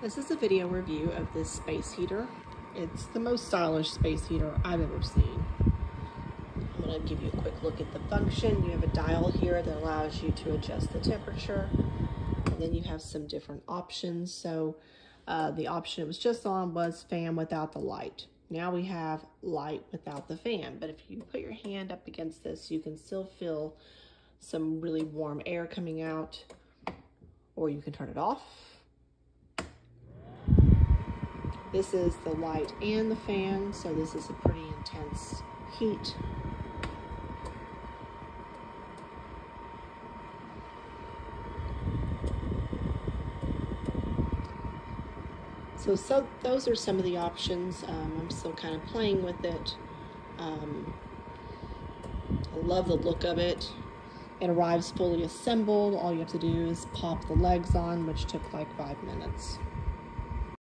This is a video review of this space heater. It's the most stylish space heater I've ever seen. I'm to give you a quick look at the function. You have a dial here that allows you to adjust the temperature. And then you have some different options. So uh, the option it was just on was fan without the light. Now we have light without the fan. But if you put your hand up against this, you can still feel some really warm air coming out. Or you can turn it off This is the light and the fan, so this is a pretty intense heat. So, so those are some of the options. Um, I'm still kind of playing with it. Um, I love the look of it. It arrives fully assembled. All you have to do is pop the legs on, which took like five minutes.